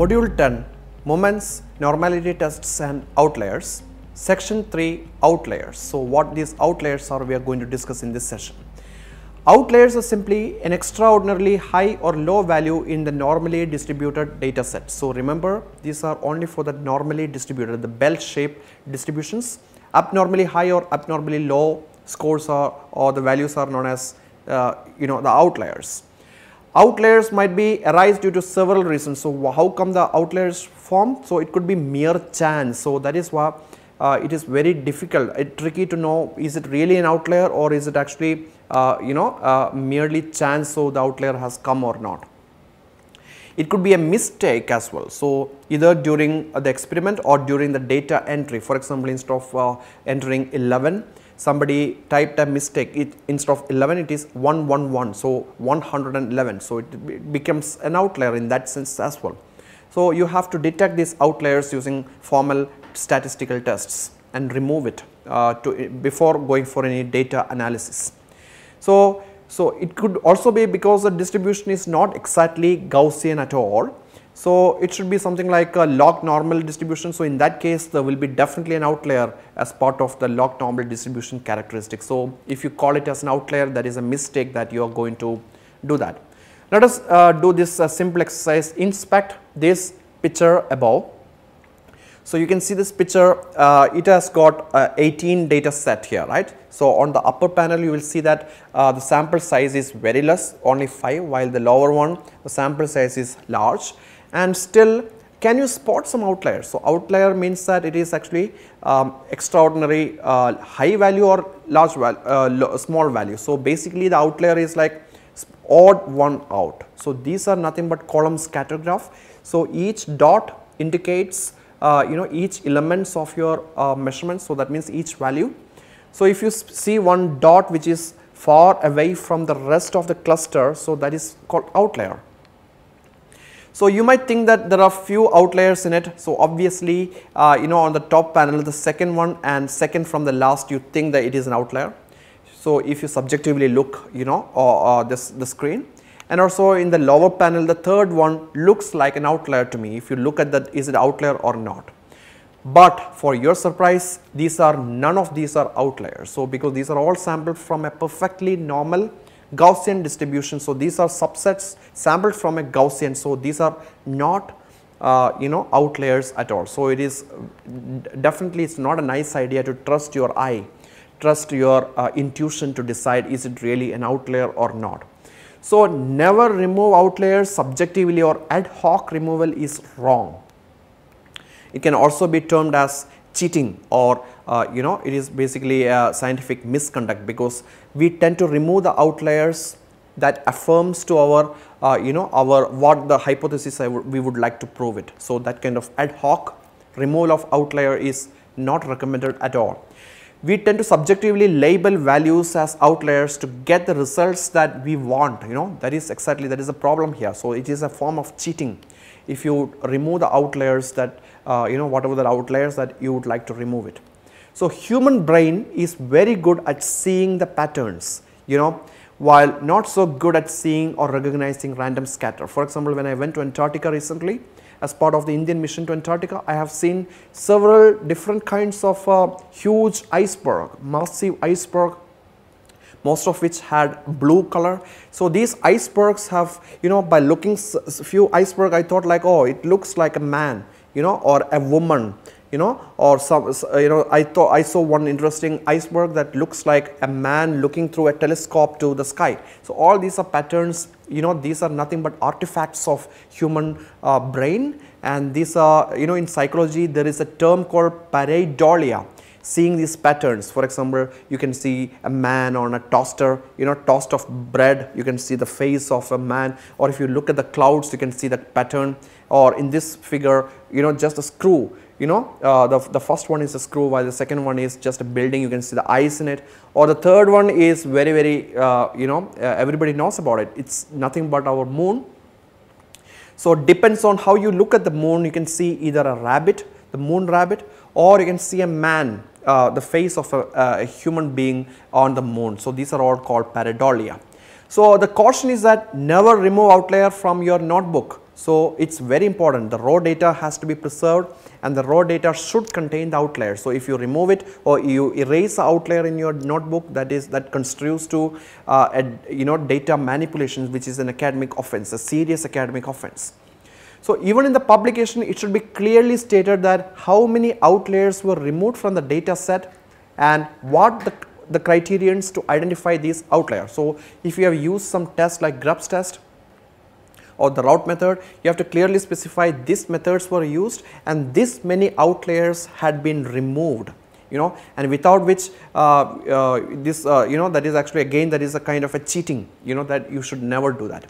Module 10 Moments, Normality Tests and Outliers Section 3 Outliers. So what these outliers are we are going to discuss in this session. Outliers are simply an extraordinarily high or low value in the normally distributed data set. So remember these are only for the normally distributed the bell shaped distributions abnormally high or abnormally low scores are or the values are known as uh, you know the outliers. Outliers might be arise due to several reasons. So, how come the outliers form? So, it could be mere chance. So, that is why uh, it is very difficult, it tricky to know is it really an outlier or is it actually uh, you know uh, merely chance so the outlier has come or not. It could be a mistake as well. So, either during the experiment or during the data entry for example, instead of uh, entering 11 somebody typed a mistake it instead of 11 it is 111 so 111 so it becomes an outlier in that sense as well. So you have to detect these outliers using formal statistical tests and remove it uh, to before going for any data analysis. So so it could also be because the distribution is not exactly gaussian at all so, it should be something like a log normal distribution. So, in that case there will be definitely an outlier as part of the log normal distribution characteristic. So, if you call it as an outlier that is a mistake that you are going to do that. Let us uh, do this uh, simple exercise inspect this picture above. So, you can see this picture uh, it has got uh, 18 data set here right. So, on the upper panel you will see that uh, the sample size is very less only 5 while the lower one the sample size is large and still can you spot some outliers? So, outlier means that it is actually um, extraordinary uh, high value or large value, uh, small value. So, basically the outlier is like odd one out. So, these are nothing but column scatter graph. So, each dot indicates uh, you know each elements of your uh, measurement. So, that means each value. So, if you see one dot which is far away from the rest of the cluster, so that is called outlier. So, you might think that there are few outliers in it. So, obviously, uh, you know on the top panel the second one and second from the last you think that it is an outlier. So, if you subjectively look you know or, this the screen and also in the lower panel the third one looks like an outlier to me if you look at that is it outlier or not. But for your surprise these are none of these are outliers. So, because these are all sampled from a perfectly normal Gaussian distribution. So, these are subsets sampled from a Gaussian. So, these are not uh, you know outliers at all. So, it is definitely it is not a nice idea to trust your eye, trust your uh, intuition to decide is it really an outlier or not. So, never remove outliers subjectively or ad hoc removal is wrong. It can also be termed as cheating or uh, you know it is basically a scientific misconduct because we tend to remove the outliers that affirms to our uh, you know our what the hypothesis we would like to prove it. So, that kind of ad hoc removal of outlier is not recommended at all. We tend to subjectively label values as outliers to get the results that we want you know that is exactly that is a problem here. So, it is a form of cheating if you remove the outliers that uh, you know whatever the outliers that you would like to remove it. So, human brain is very good at seeing the patterns, you know, while not so good at seeing or recognizing random scatter. For example, when I went to Antarctica recently, as part of the Indian mission to Antarctica, I have seen several different kinds of uh, huge iceberg, massive iceberg most of which had blue color. So, these icebergs have you know by looking few iceberg I thought like oh it looks like a man you know or a woman you know or some you know I thought I saw one interesting iceberg that looks like a man looking through a telescope to the sky. So, all these are patterns you know these are nothing but artifacts of human uh, brain and these are you know in psychology there is a term called pareidolia seeing these patterns. For example, you can see a man on a toaster, you know, toast of bread, you can see the face of a man. Or if you look at the clouds, you can see the pattern. Or in this figure, you know, just a screw, you know, uh, the, the first one is a screw while the second one is just a building, you can see the eyes in it. Or the third one is very, very, uh, you know, uh, everybody knows about it. It's nothing but our moon. So, it depends on how you look at the moon, you can see either a rabbit, the moon rabbit or you can see a man uh, the face of a, a, human being on the moon. So, these are all called pareidolia. So, the caution is that never remove outlier from your notebook So, it is very important the raw data has to be preserved and the raw data should contain the outlier. So, if you remove it or you erase the outlier in your notebook that is that construes to uh, a, you know data manipulation which is an academic offense, a serious academic offense. So, even in the publication it should be clearly stated that how many outliers were removed from the data set and what the, the criterions to identify these outliers. So, if you have used some test like Grubbs test or the ROUT method, you have to clearly specify these methods were used and this many outliers had been removed you know and without which uh, uh, this uh, you know that is actually again that is a kind of a cheating you know that you should never do that.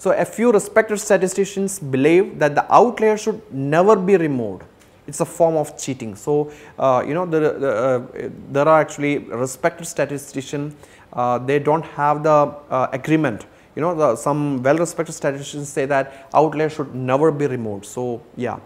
So, a few respected statisticians believe that the outlier should never be removed it is a form of cheating. So, uh, you know the, the, uh, there are actually respected statisticians uh, they do not have the agreement you know the, some well respected statisticians say that outlier should never be removed. So, yeah.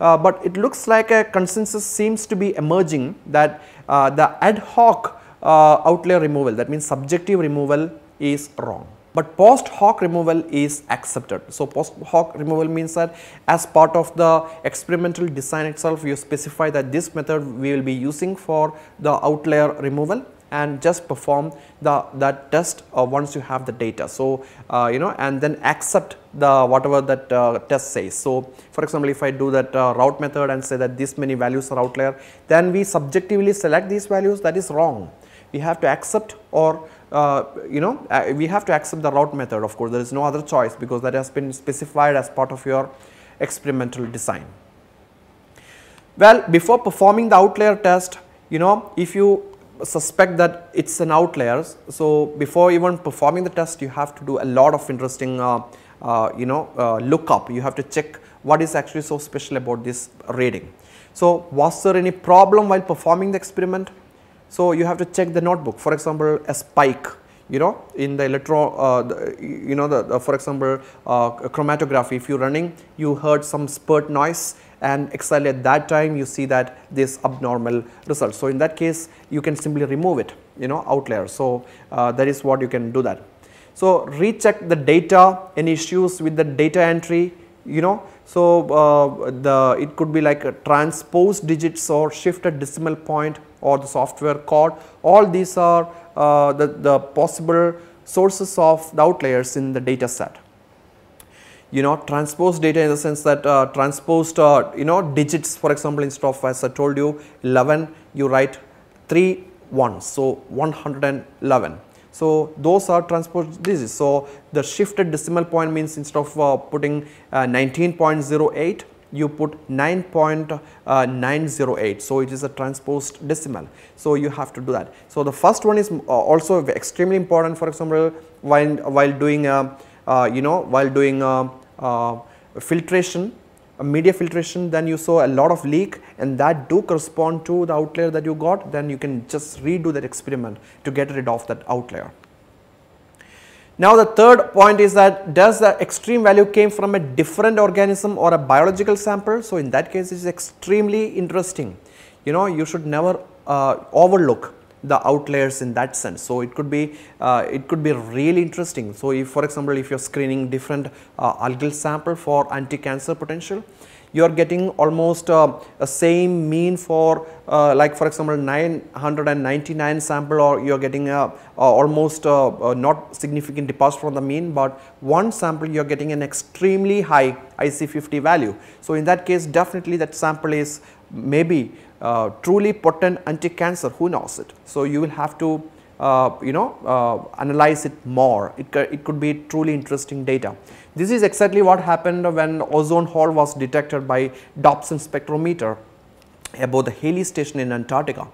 Uh, but it looks like a consensus seems to be emerging that uh, the ad hoc uh, outlier removal that means subjective removal is wrong. But post hoc removal is accepted. So, post hoc removal means that as part of the experimental design itself you specify that this method we will be using for the outlier removal and just perform the that test uh, once you have the data. So, uh, you know and then accept the whatever that uh, test says. So, for example, if I do that uh, ROUT method and say that this many values are outlier, then we subjectively select these values that is wrong. We have to accept or uh, you know uh, we have to accept the ROUT method of course there is no other choice because that has been specified as part of your experimental design. Well, before performing the outlier test, you know if you suspect that it is an outlier. So, before even performing the test you have to do a lot of interesting uh, uh, you know uh, lookup you have to check what is actually so special about this reading. So, was there any problem while performing the experiment? So, you have to check the notebook for example a spike you know in the electro uh, you know the, the, for example uh, chromatography if you are running you heard some spurt noise and exactly at that time you see that this abnormal result. So, in that case you can simply remove it you know outlier. So, uh, that is what you can do that. So, recheck the data any issues with the data entry you know. So, uh, the it could be like a transposed digits or shifted decimal point or the software code all these are uh, the, the possible sources of the outliers in the data set you know transposed data in the sense that uh, transposed uh, you know digits for example instead of as I told you 11 you write 3 ones so 111. So, those are transposed digits. So, the shifted decimal point means instead of uh, putting uh, 19.08 you put 9.908. Uh, so, it is a transposed decimal. So, you have to do that. So, the first one is uh, also extremely important for example, while, while doing uh, you know while doing uh, filtration media filtration then you saw a lot of leak and that do correspond to the outlier that you got then you can just redo that experiment to get rid of that outlier. Now the third point is that does the extreme value came from a different organism or a biological sample. So in that case it is extremely interesting you know you should never uh, overlook the outliers in that sense. So, it could be uh, it could be really interesting. So, if for example, if you are screening different uh, algal sample for anti-cancer potential, you are getting almost uh, a same mean for uh, like for example 999 sample or you are getting a, almost uh, not significant departure from the mean, but one sample you are getting an extremely high IC50 value. So, in that case definitely that sample is maybe uh, truly potent anti-cancer, who knows it. So, you will have to uh, you know uh, analyze it more, it, it could be truly interesting data. This is exactly what happened when ozone hole was detected by Dobson spectrometer above the Halley station in Antarctica.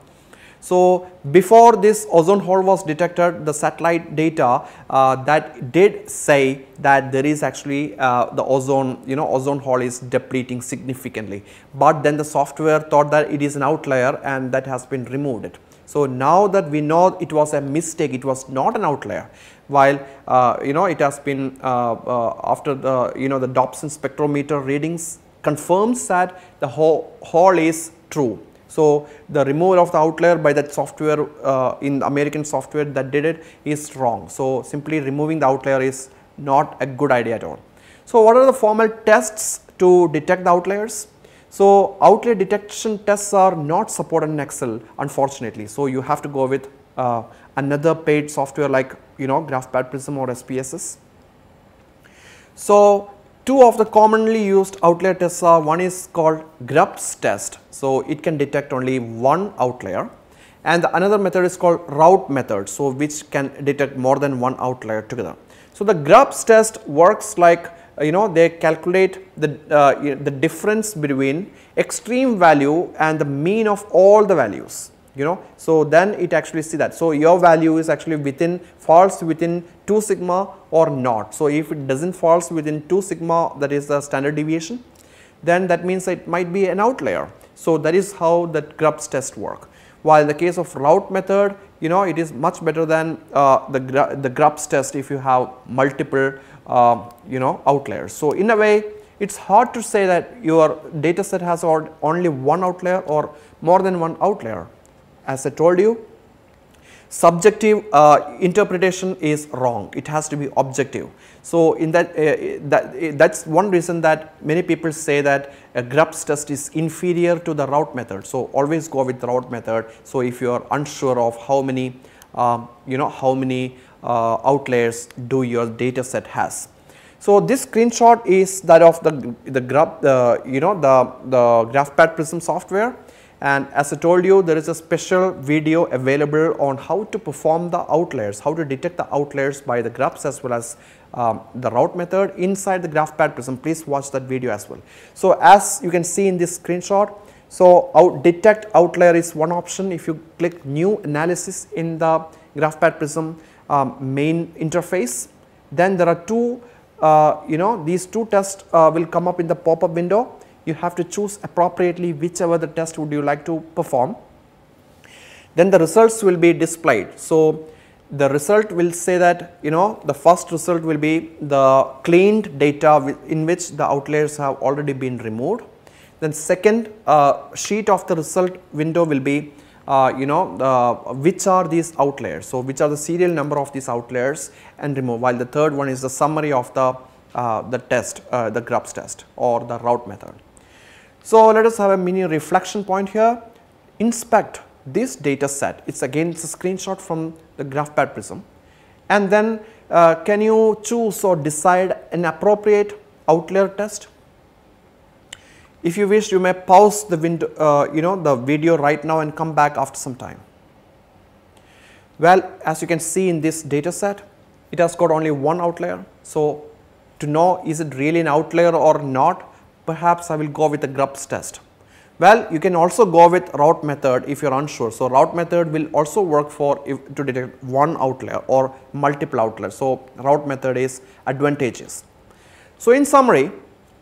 So, before this ozone hole was detected the satellite data uh, that did say that there is actually uh, the ozone you know ozone hole is depleting significantly, but then the software thought that it is an outlier and that has been removed. So, now that we know it was a mistake it was not an outlier while uh, you know it has been uh, uh, after the you know the Dobson spectrometer readings confirms that the hole, hole is true so, the removal of the outlier by that software uh, in American software that did it is wrong. So, simply removing the outlier is not a good idea at all. So, what are the formal tests to detect the outliers? So, outlier detection tests are not supported in Excel unfortunately. So, you have to go with uh, another paid software like you know GraphPad Prism or SPSS. So, two of the commonly used outlier tests are one is called Grubbs test. So, it can detect only one outlier and the another method is called ROUT method. So, which can detect more than one outlier together. So, the Grubbs test works like uh, you know they calculate the, uh, the difference between extreme value and the mean of all the values you know. So, then it actually see that. So, your value is actually within falls within 2 sigma or not. So, if it does not falls within 2 sigma that is the standard deviation then that means it might be an outlier. So, that is how that Grubbs test work. While the case of ROUT method you know it is much better than uh, the, the Grubbs test if you have multiple uh, you know outliers. So, in a way it is hard to say that your data set has only one outlier or more than one outlier. As I told you subjective uh, interpretation is wrong it has to be objective. So, in that uh, that that is one reason that many people say that a Grubbs test is inferior to the ROUT method. So, always go with the ROUT method. So, if you are unsure of how many uh, you know how many uh, outliers do your data set has. So, this screenshot is that of the, the graph, the, you know, the, the GraphPad Prism software and as I told you there is a special video available on how to perform the outliers, how to detect the outliers by the Grubbs as well as um, the ROUT method inside the GraphPad Prism. Please watch that video as well. So, as you can see in this screenshot, so out detect outlier is one option if you click new analysis in the GraphPad Prism um, main interface. Then there are two, uh, you know, these two tests uh, will come up in the pop-up window. You have to choose appropriately whichever the test would you like to perform. Then the results will be displayed. So, the result will say that you know the first result will be the cleaned data in which the outliers have already been removed. Then second uh, sheet of the result window will be uh, you know uh, which are these outliers. So, which are the serial number of these outliers and remove while the third one is the summary of the, uh, the test uh, the Grubbs test or the ROUT method. So, let us have a mini reflection point here inspect this data set it is again it is a screenshot from the GraphPad Prism and then uh, can you choose or decide an appropriate outlier test if you wish you may pause the window, uh, you know the video right now and come back after some time. Well, as you can see in this data set, it has got only one outlier. So, to know is it really an outlier or not, perhaps I will go with the Grubbs test. Well, you can also go with ROUT method if you are unsure. So, ROUT method will also work for if, to detect one outlier or multiple outliers. So, ROUT method is advantageous. So, in summary,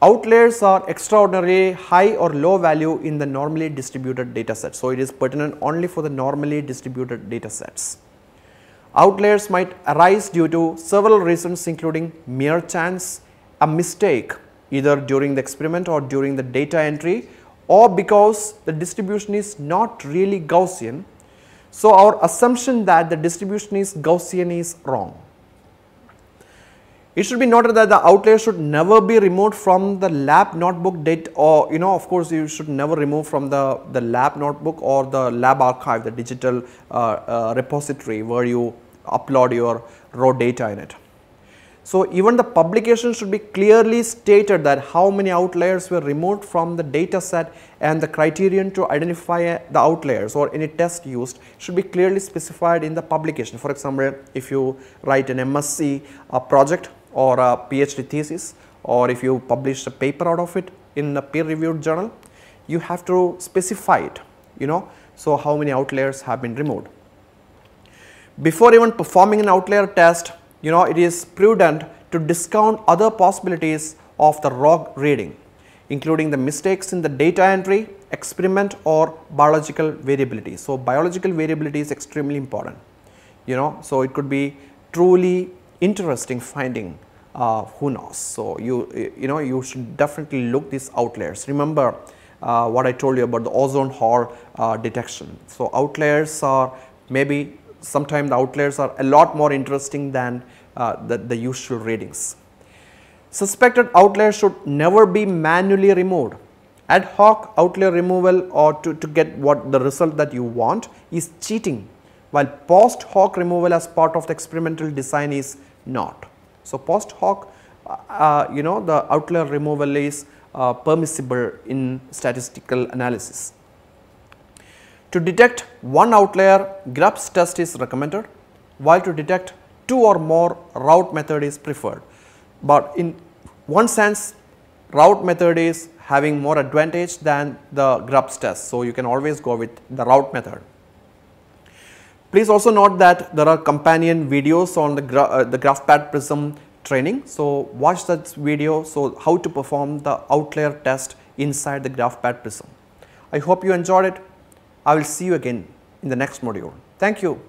Outliers are extraordinarily high or low value in the normally distributed data set. So, it is pertinent only for the normally distributed data sets. Outliers might arise due to several reasons including mere chance, a mistake either during the experiment or during the data entry or because the distribution is not really Gaussian. So, our assumption that the distribution is Gaussian is wrong. It should be noted that the outlier should never be removed from the lab notebook date or you know of course you should never remove from the, the lab notebook or the lab archive the digital uh, uh, repository where you upload your raw data in it. So, even the publication should be clearly stated that how many outliers were removed from the data set and the criterion to identify the outliers or any test used should be clearly specified in the publication. For example, if you write an MSc uh, project or a PhD thesis or if you publish a paper out of it in a peer reviewed journal, you have to specify it, you know, so how many outliers have been removed. Before even performing an outlier test, you know, it is prudent to discount other possibilities of the raw reading, including the mistakes in the data entry, experiment or biological variability. So, biological variability is extremely important, you know, so it could be truly interesting finding uh, who knows. So, you, you know you should definitely look these outliers. Remember uh, what I told you about the ozone hole uh, detection. So, outliers are maybe sometimes the outliers are a lot more interesting than uh, the, the usual readings. Suspected outliers should never be manually removed. Ad hoc outlier removal or to, to get what the result that you want is cheating while post hoc removal as part of the experimental design is not. So, post hoc uh, uh, you know the outlier removal is uh, permissible in statistical analysis. To detect one outlier, Grubbs test is recommended, while to detect two or more, ROUT method is preferred. But in one sense, ROUT method is having more advantage than the Grubbs test. So, you can always go with the ROUT method. Please also note that there are companion videos on the, gra uh, the GraphPad Prism training. So, watch that video. So, how to perform the outlier test inside the GraphPad Prism. I hope you enjoyed it. I will see you again in the next module. Thank you.